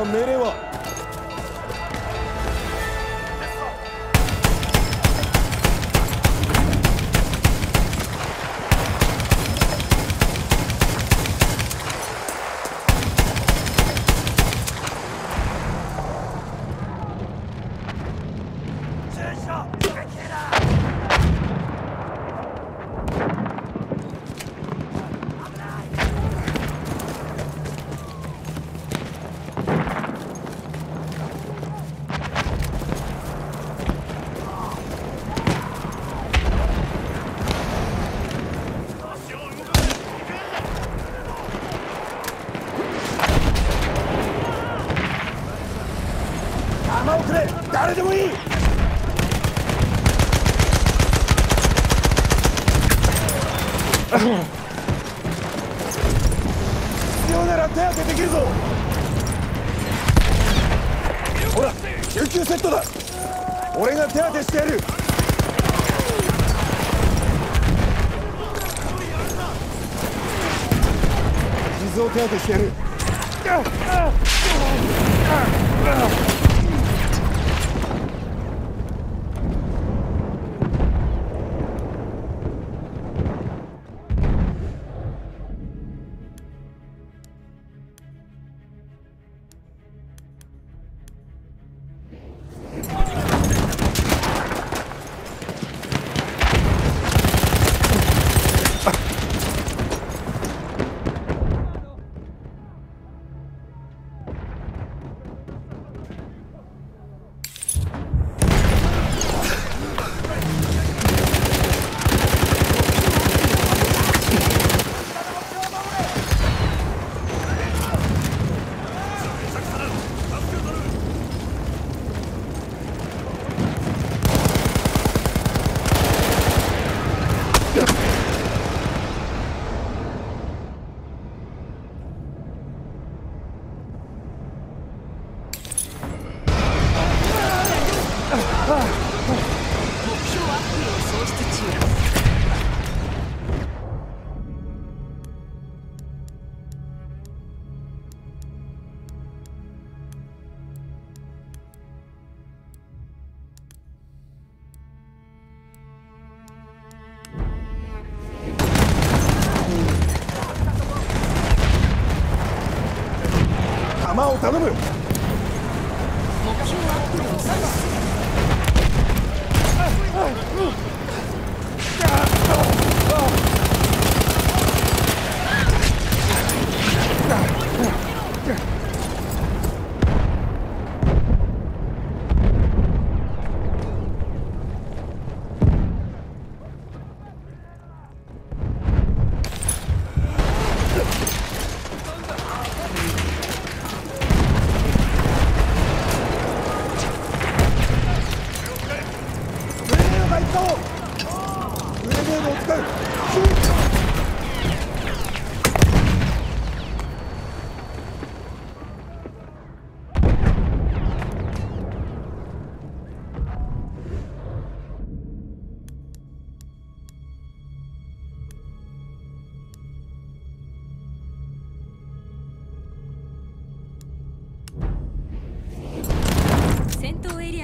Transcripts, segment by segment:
か命令は救急セットだ。俺が手当てしてやる。傷を手当てしてやる。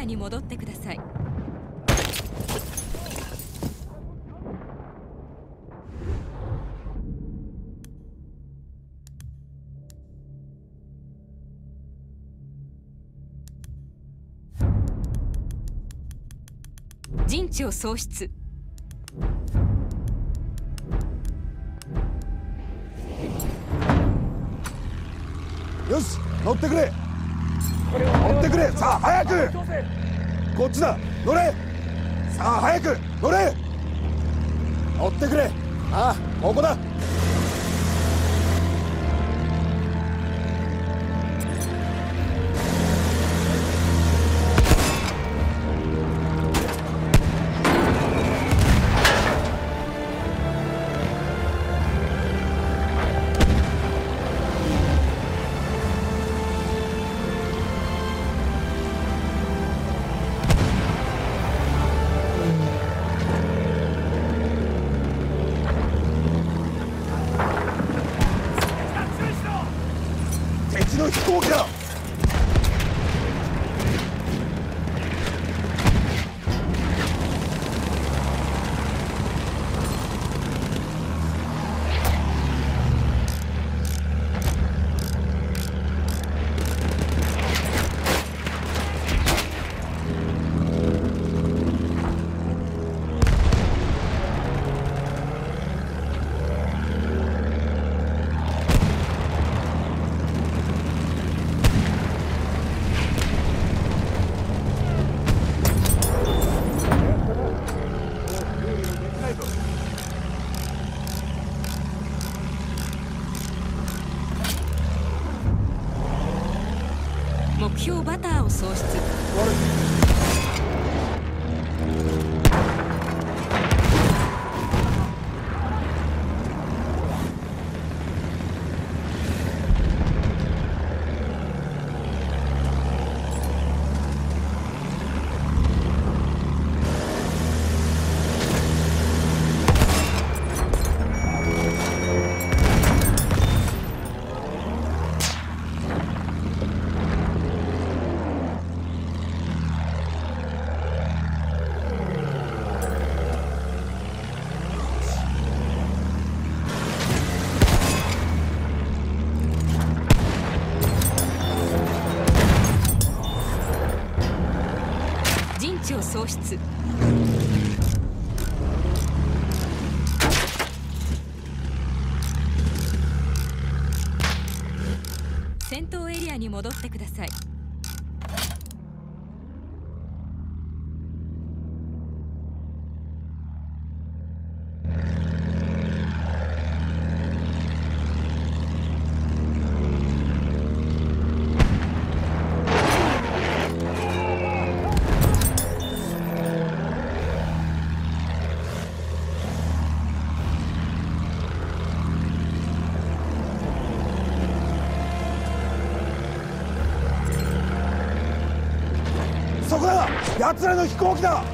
に戻ってください。陣地を喪失。よし乗ってくれ。乗ってくれ。さあ早く。こっちだ。乗れ。さあ早く。乗れ。乗ってくれ。ああここだ。つ。戦闘エリアに戻ってくださいそこだ奴らの飛行機だ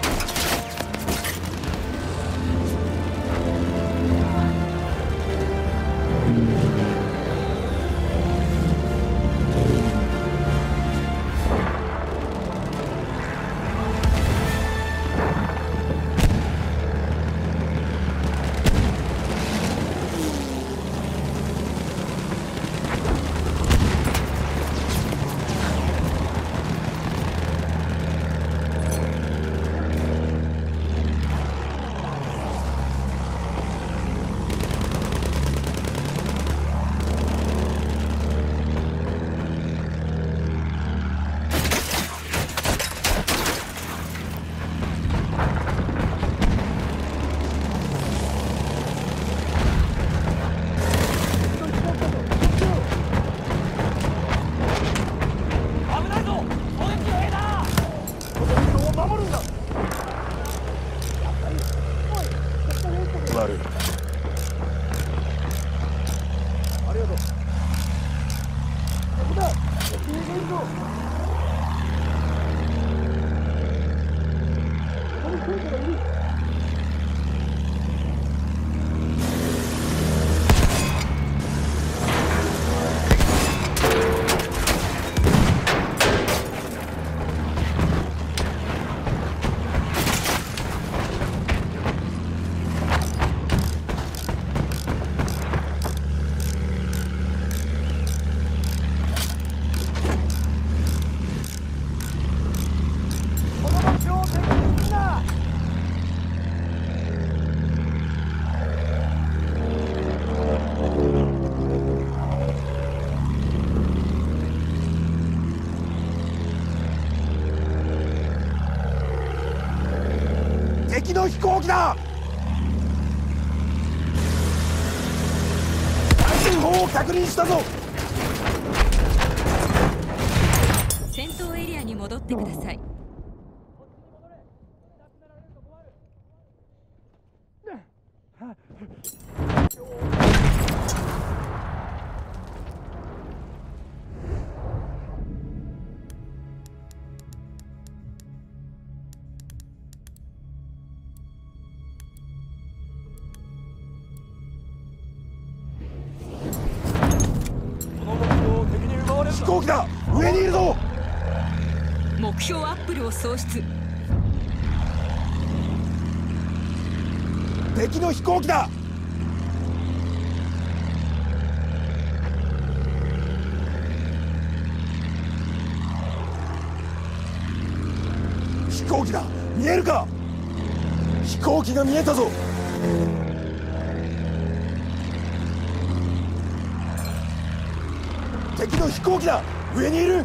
機だ安全砲を確認したぞ！戦闘エリアに戻ってください。喪失。敵の飛行機だ！飛行機だ！見えるか？飛行機が見えたぞ！敵の飛行機だ！上にいる！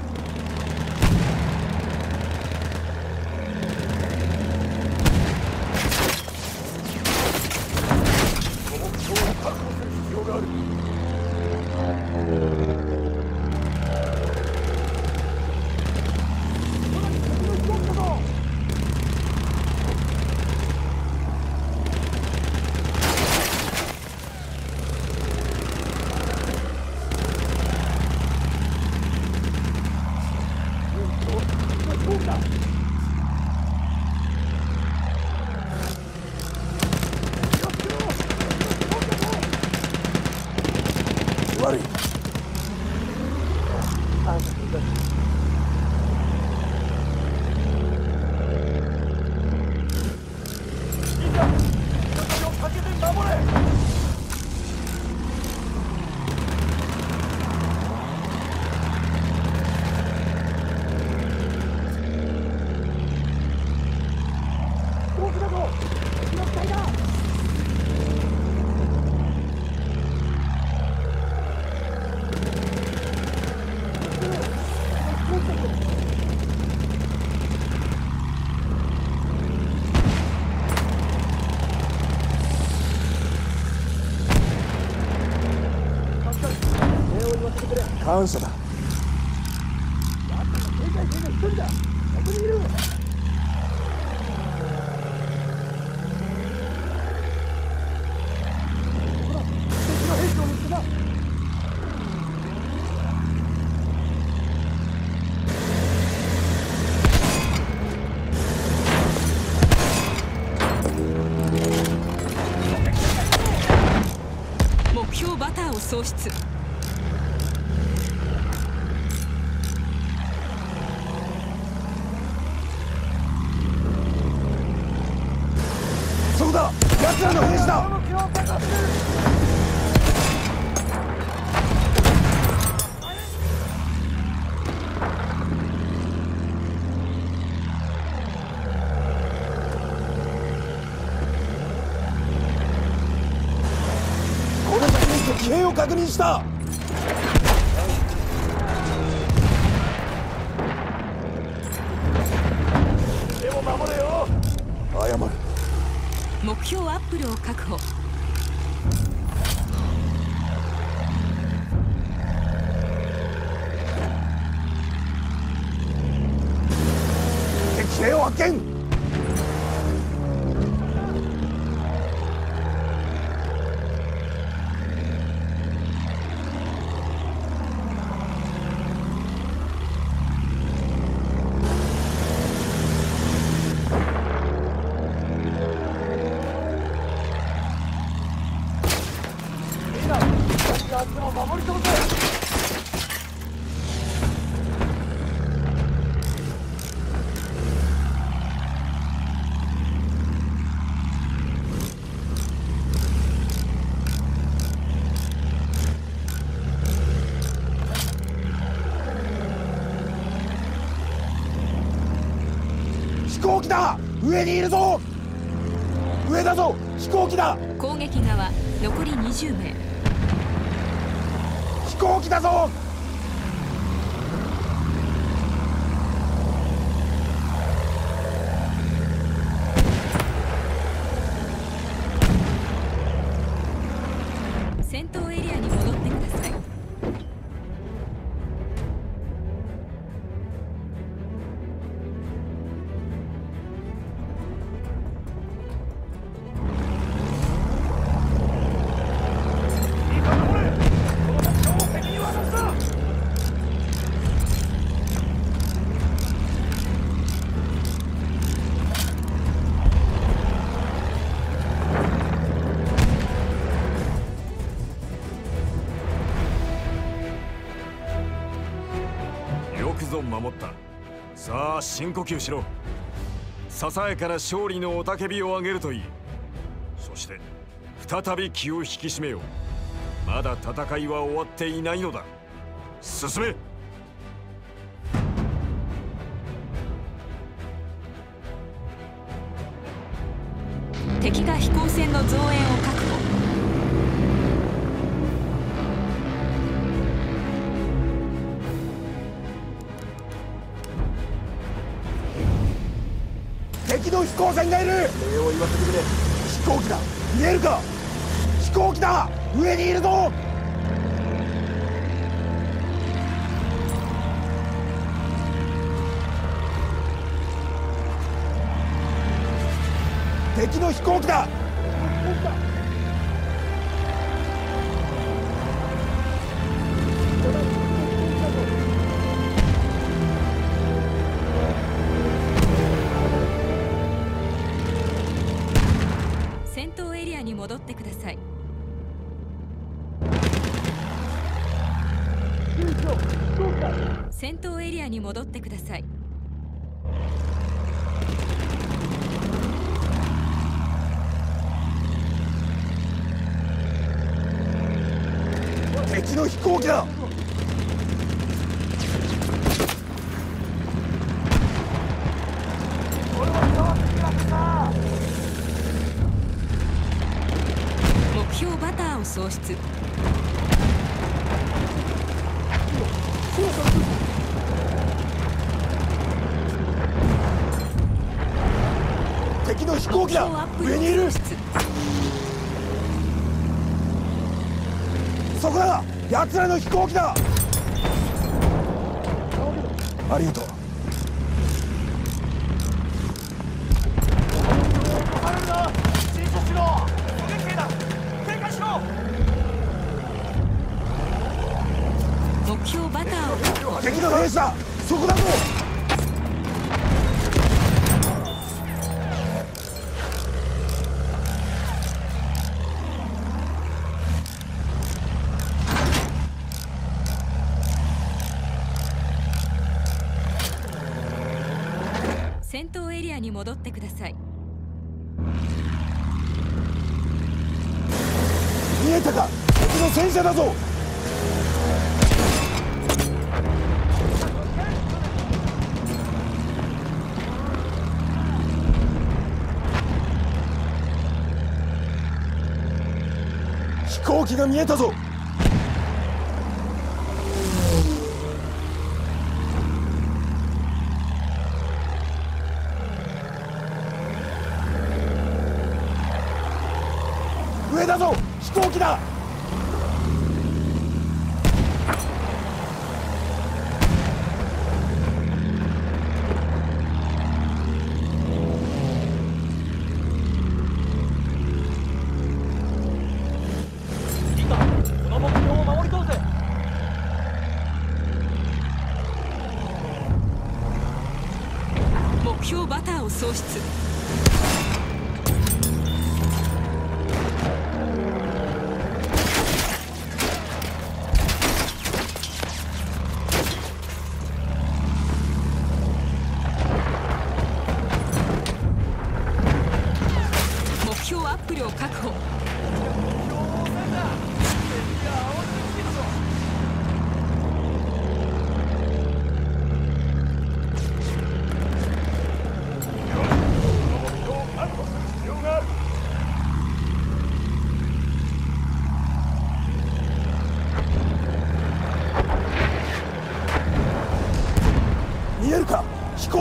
感謝だ確認した。でも守れよ。謝る。目標アップルを確保敵兵を発見飛行機だ上にいるぞ上だぞ飛行機だ攻撃側残り20名。飛行機だぞ。深呼吸しろ。ささやかな勝利の雄たけびを上げるといい。そして再び気を引き締めよう。まだ戦いは終わっていないのだ。進め。敵の飛行機だ。戦闘エリアに戻ってください。戦闘エリアに戻ってください敵の飛行機だ目標バターを喪失。敵の飛行目機だ上にいるを喪失そこだ奴らの飛行機だ。ありがとう。目標バターを。敵の兵士だそこだぞ敵の戦車だぞ。飛行機が見えたぞ。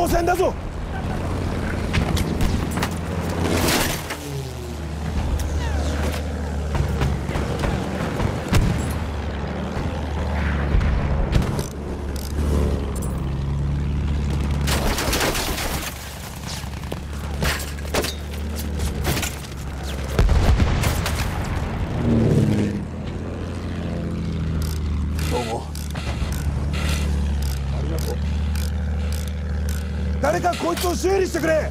飛行船だぞ。どうも。ありがとう誰かこいつを修理してくれ。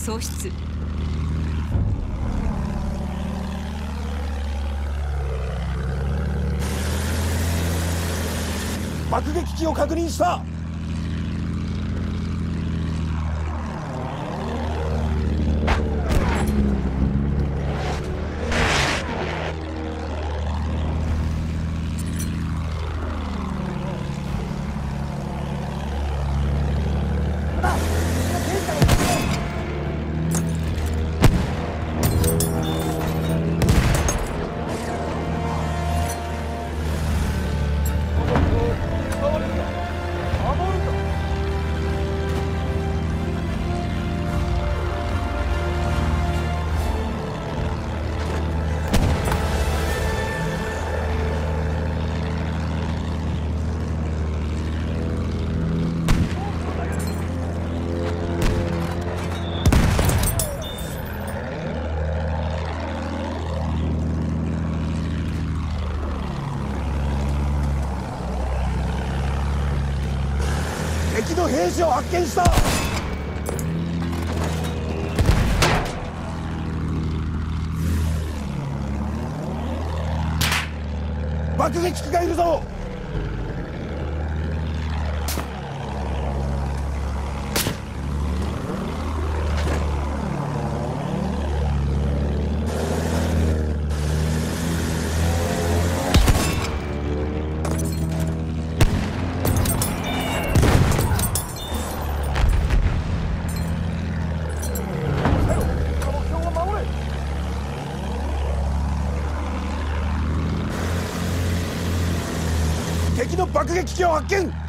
喪失。爆撃機を確認した。敵がいるぞ。Joaquin!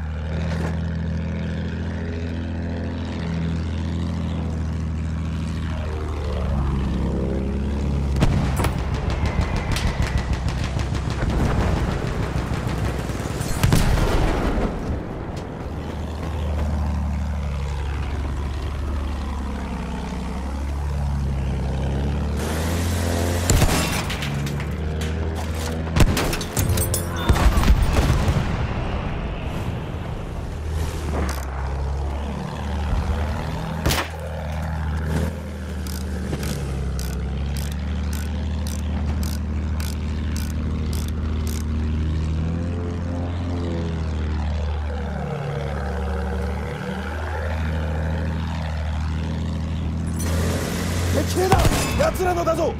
敵兵だ奴らのだぞ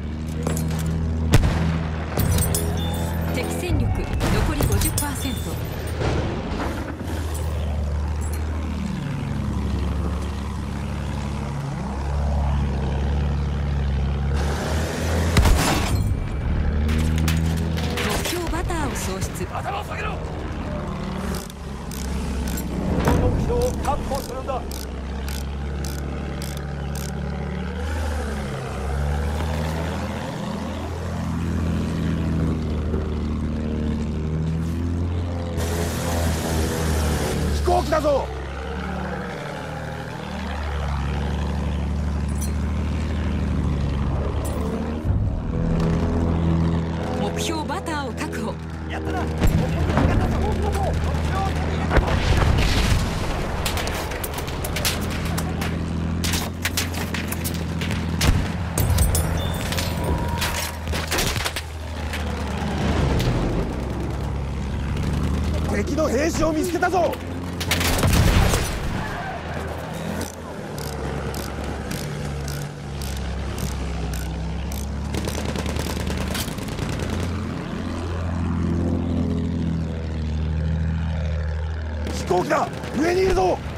敵戦力残り50%。見つけたぞ。飛行機だ。上にいるぞ。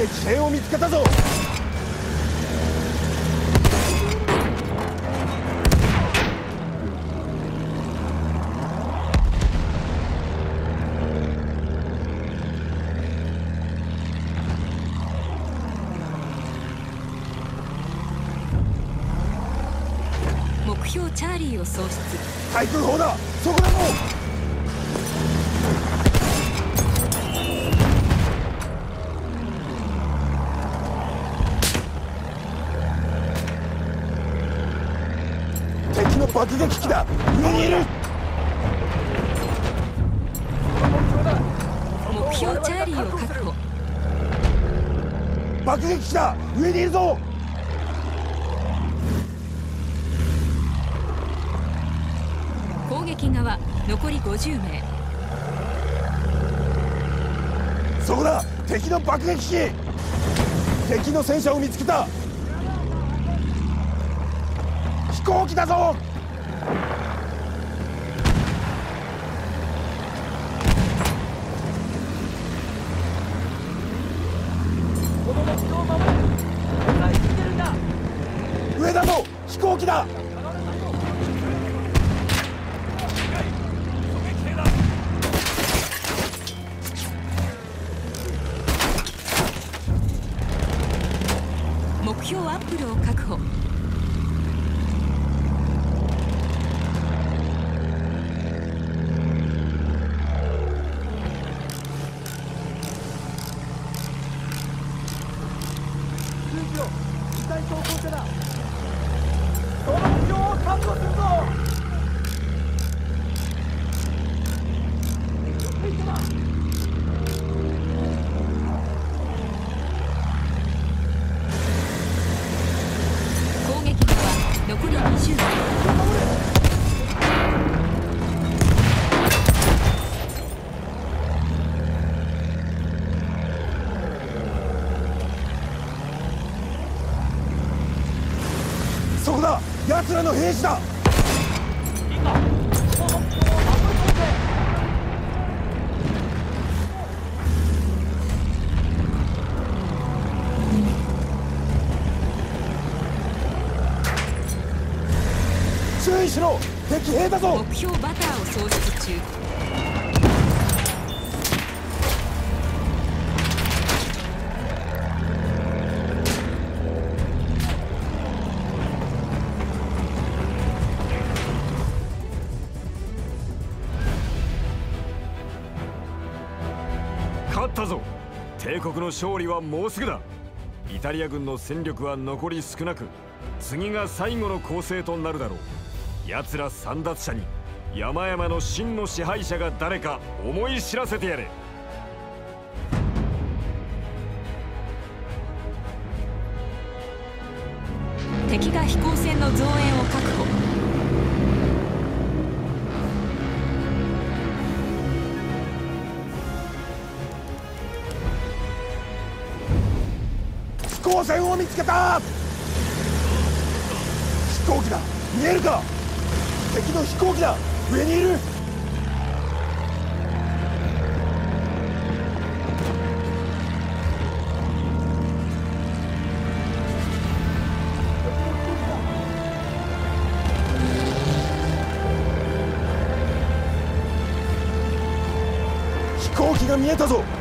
敵兵を見つけたぞ。撃機だ。上にいる目標チャーリーを確保。爆撃機だ。上にいるぞ。攻撃側残り50名。そこだ。敵の爆撃機。敵の戦車を見つけた。飛行機だぞこの目標を守れ世界に出るんだ上だぞ飛行機だ目標アップルを確保空気を機体走行車だその目標を確保するぞ敵様攻撃側残り20名そこだ奴らの兵士だ。いいかその目標を守り通せ注意しろ。敵兵だぞ。目標バターを喪失中。国の勝利はもうすぐだ。イタリア軍の戦力は残り少なく次が最後の攻勢となるだろう。奴ら三奪者に山々の真の支配者が誰か思い知らせてやれ。敵が飛行船の増援を確保飛行船を見つけた。飛行機だ。見えるか。敵の飛行機だ。上にいる。飛行機が見えたぞ。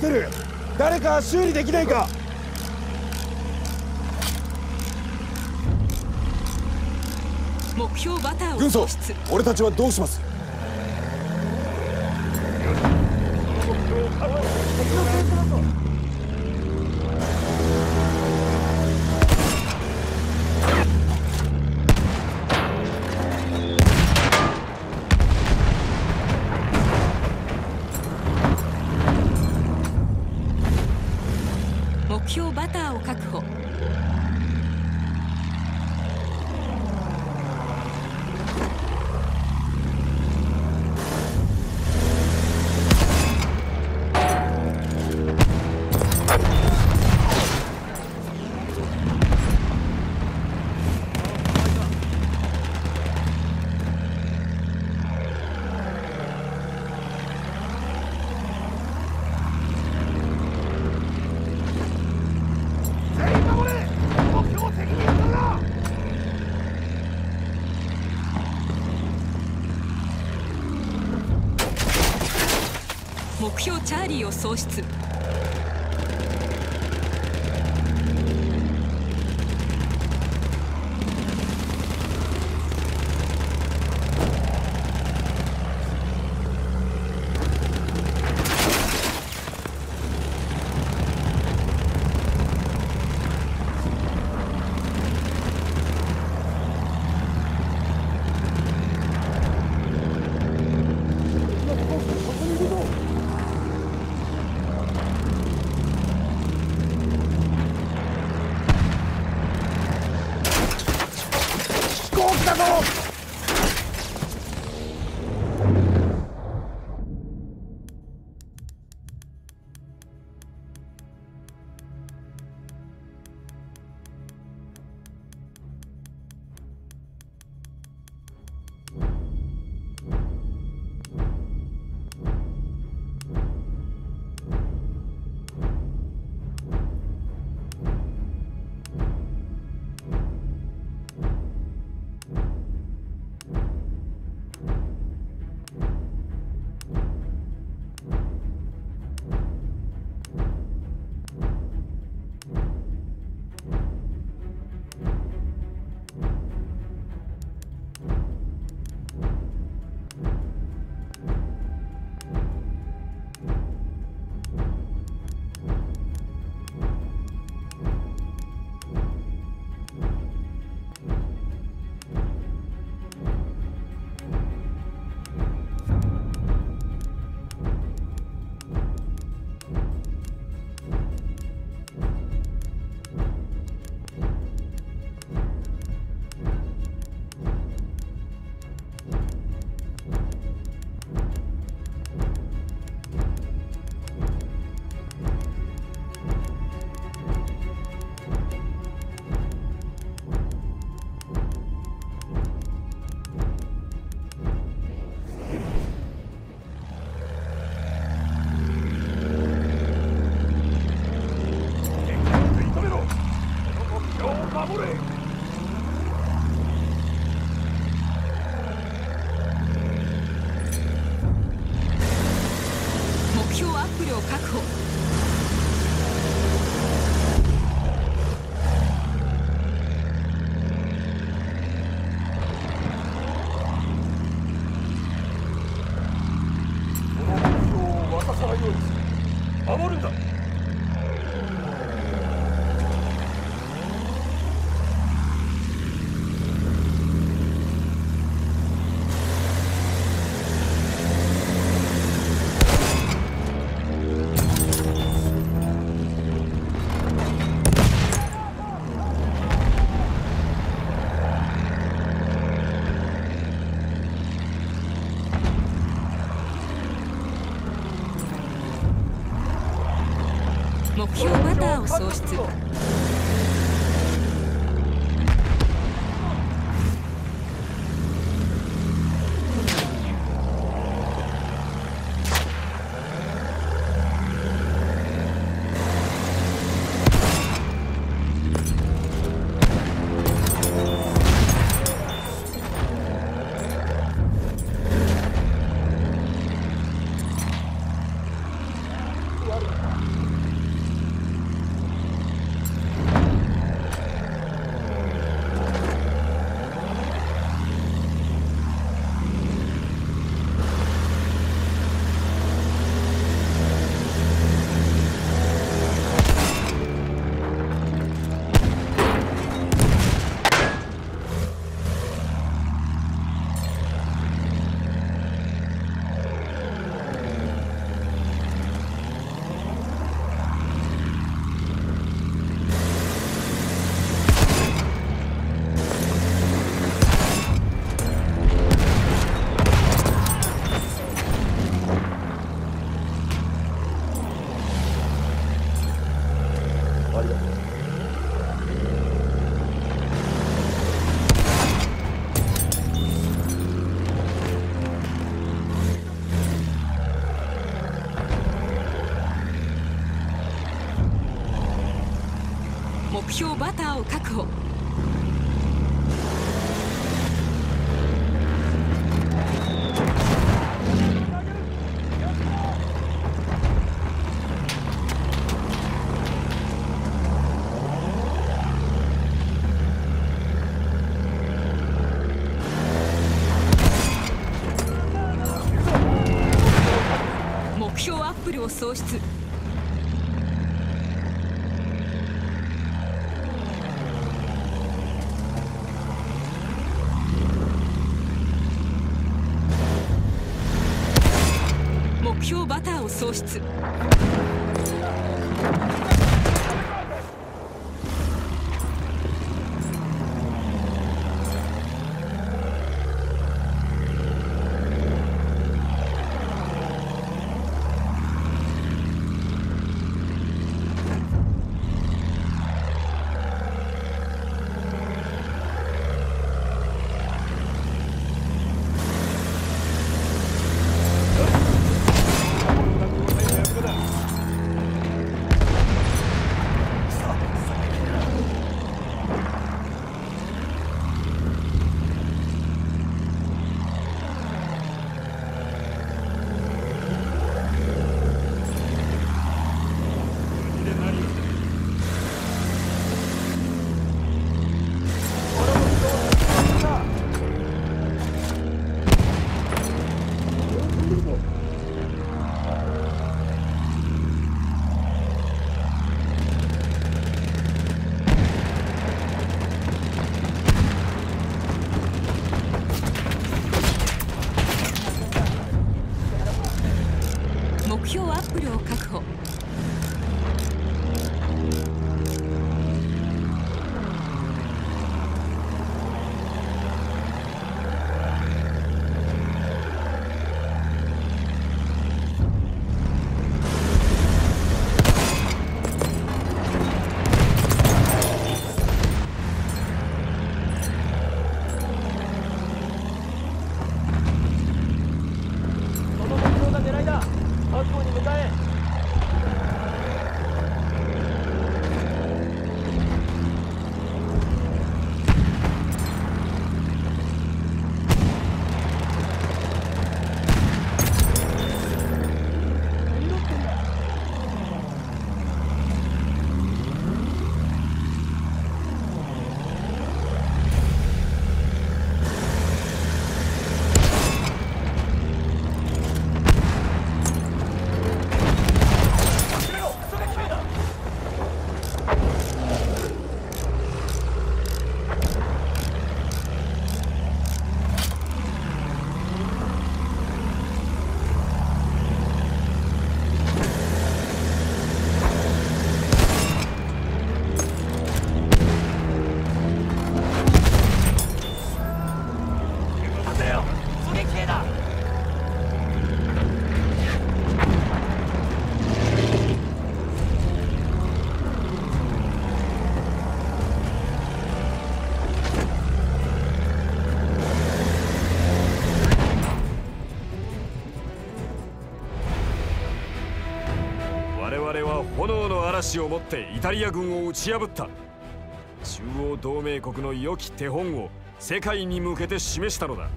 てる。誰か修理できないか。目標バターを軍曹俺たちはどうします？チャーリーを喪失。標バターを確保。嵐をもってイタリア軍を打ち破った。中央同盟国の良き手本を世界に向けて示したのだ。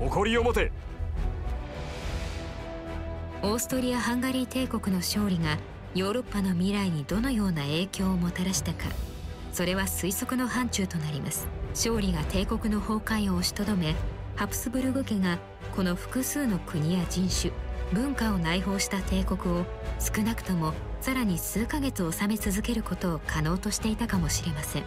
誇りを持て。オーストリア・ハンガリー帝国の勝利がヨーロッパの未来にどのような影響をもたらしたか。それは推測の範疇となります。勝利が帝国の崩壊を押しとどめハプスブルグ家がこの複数の国や人種文化を内包した帝国を少なくともさらに数ヶ月収め続けることを可能としていたかもしれません。